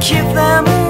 give them